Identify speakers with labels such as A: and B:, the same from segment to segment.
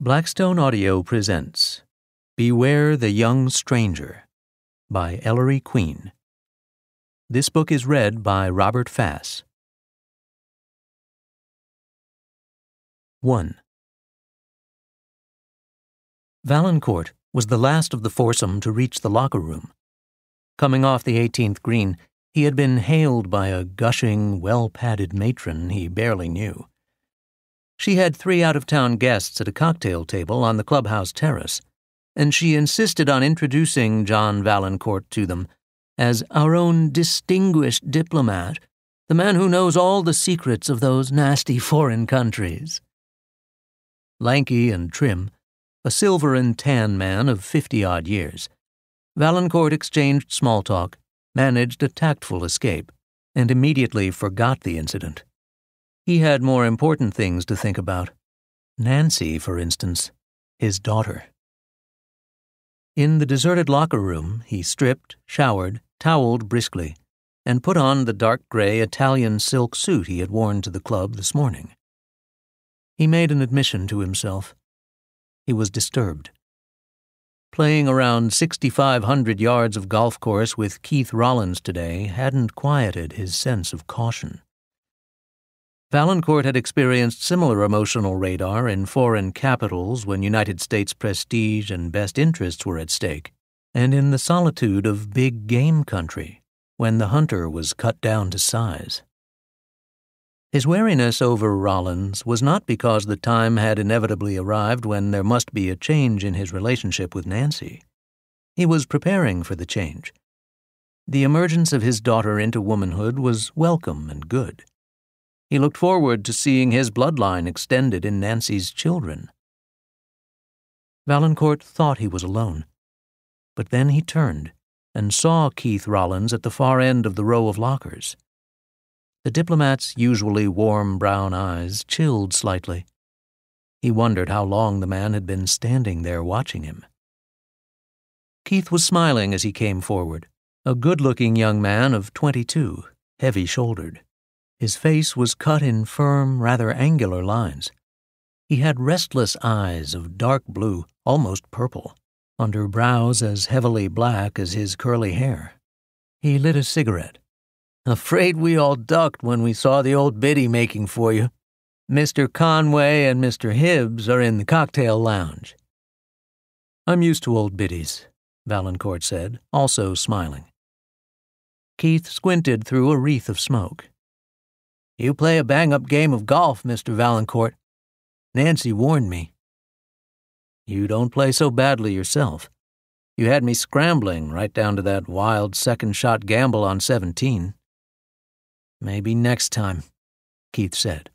A: Blackstone Audio presents Beware the Young Stranger by Ellery Queen. This book is read by Robert Fass. 1. Vallancourt was the last of the foursome to reach the locker room. Coming off the 18th green, he had been hailed by a gushing, well padded matron he barely knew. She had three out of town guests at a cocktail table on the clubhouse terrace, and she insisted on introducing John Vallancourt to them as our own distinguished diplomat, the man who knows all the secrets of those nasty foreign countries. Lanky and trim, a silver and tan man of fifty odd years, Vallancourt exchanged small talk, managed a tactful escape, and immediately forgot the incident. He had more important things to think about. Nancy, for instance, his daughter. In the deserted locker room, he stripped, showered, toweled briskly, and put on the dark gray Italian silk suit he had worn to the club this morning. He made an admission to himself. He was disturbed. Playing around 6,500 yards of golf course with Keith Rollins today hadn't quieted his sense of caution. Vallancourt had experienced similar emotional radar in foreign capitals when United States prestige and best interests were at stake, and in the solitude of big game country when the hunter was cut down to size. His wariness over Rollins was not because the time had inevitably arrived when there must be a change in his relationship with Nancy. He was preparing for the change. The emergence of his daughter into womanhood was welcome and good. He looked forward to seeing his bloodline extended in Nancy's children. Vallancourt thought he was alone, but then he turned and saw Keith Rollins at the far end of the row of lockers. The diplomat's usually warm brown eyes chilled slightly. He wondered how long the man had been standing there watching him. Keith was smiling as he came forward, a good looking young man of twenty two, heavy shouldered. His face was cut in firm, rather angular lines. He had restless eyes of dark blue, almost purple, under brows as heavily black as his curly hair. He lit a cigarette. Afraid we all ducked when we saw the old biddy making for you. Mr. Conway and Mr. Hibbs are in the cocktail lounge. I'm used to old biddies, Vallancourt said, also smiling. Keith squinted through a wreath of smoke. You play a bang up game of golf, Mr. Vallancourt. Nancy warned me. You don't play so badly yourself. You had me scrambling right down to that wild second shot gamble on 17. Maybe next time, Keith said.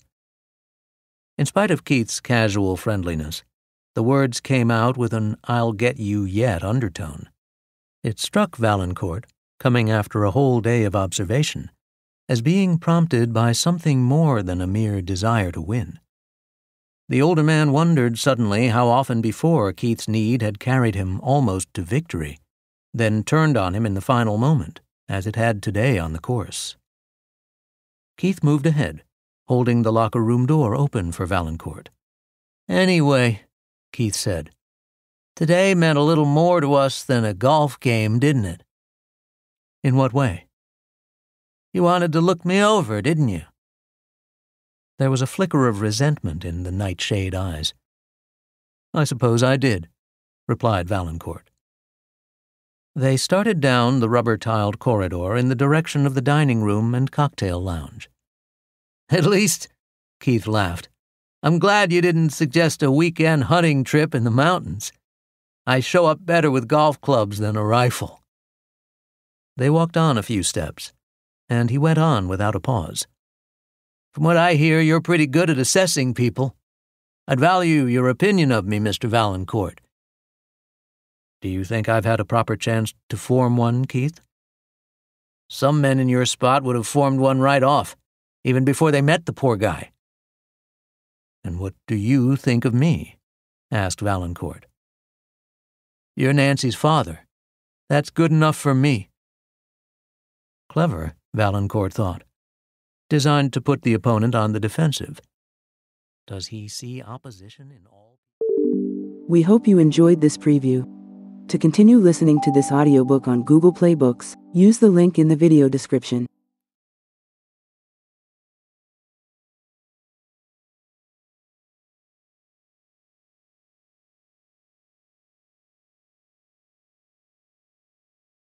A: In spite of Keith's casual friendliness, the words came out with an I'll get you yet undertone. It struck Vallancourt, coming after a whole day of observation, as being prompted by something more than a mere desire to win. The older man wondered suddenly how often before Keith's need had carried him almost to victory, then turned on him in the final moment, as it had today on the course. Keith moved ahead, holding the locker room door open for Vallancourt. Anyway, Keith said, today meant a little more to us than a golf game, didn't it? In what way? You wanted to look me over, didn't you? There was a flicker of resentment in the nightshade eyes. I suppose I did, replied Vallancourt. They started down the rubber tiled corridor in the direction of the dining room and cocktail lounge. At least, Keith laughed, I'm glad you didn't suggest a weekend hunting trip in the mountains. I show up better with golf clubs than a rifle. They walked on a few steps and he went on without a pause. From what I hear, you're pretty good at assessing people. I'd value your opinion of me, Mr. Vallancourt. Do you think I've had a proper chance to form one, Keith? Some men in your spot would have formed one right off, even before they met the poor guy. And what do you think of me? asked Vallancourt. You're Nancy's father. That's good enough for me. Clever, Vallancourt thought. Designed to put the opponent on the defensive. Does he see opposition in all?
B: We hope you enjoyed this preview. To continue listening to this audiobook on Google Play Books, use the link in the video description.